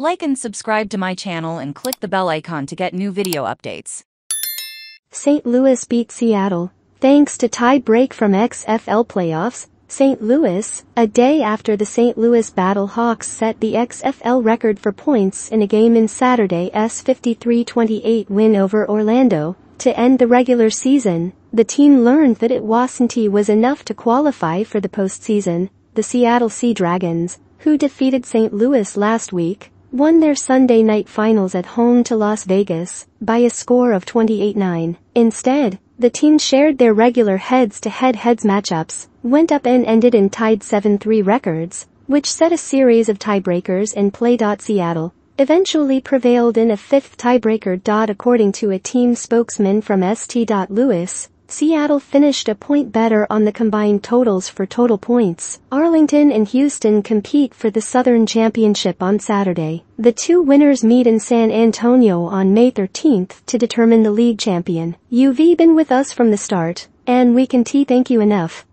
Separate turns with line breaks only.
Like and subscribe to my channel and click the bell icon to get new video updates.
St. Louis beat Seattle. Thanks to tie break from XFL playoffs, St. Louis, a day after the St. Louis Battlehawks set the XFL record for points in a game in Saturday's 53-28 win over Orlando, to end the regular season, the team learned that it wasn't was enough to qualify for the postseason. The Seattle Sea Dragons, who defeated St. Louis last week, won their Sunday night finals at home to Las Vegas by a score of 28-9. Instead, the teams shared their regular heads-to-head heads matchups, went up and ended in tied 7-3 records, which set a series of tiebreakers in play. Seattle eventually prevailed in a fifth tiebreaker. According to a team spokesman from St. Louis, Seattle finished a point better on the combined totals for total points. Arlington and Houston compete for the Southern Championship on Saturday. The two winners meet in San Antonio on May 13th to determine the league champion. You've been with us from the start, and we can thank you enough.